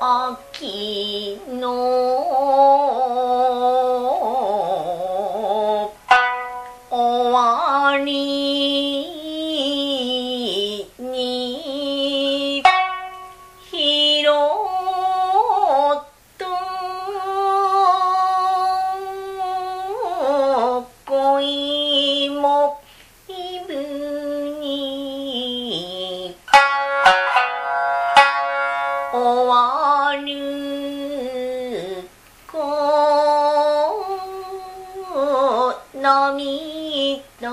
秋の。終わりに。拾った恋終わるこ涙